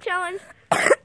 challenge.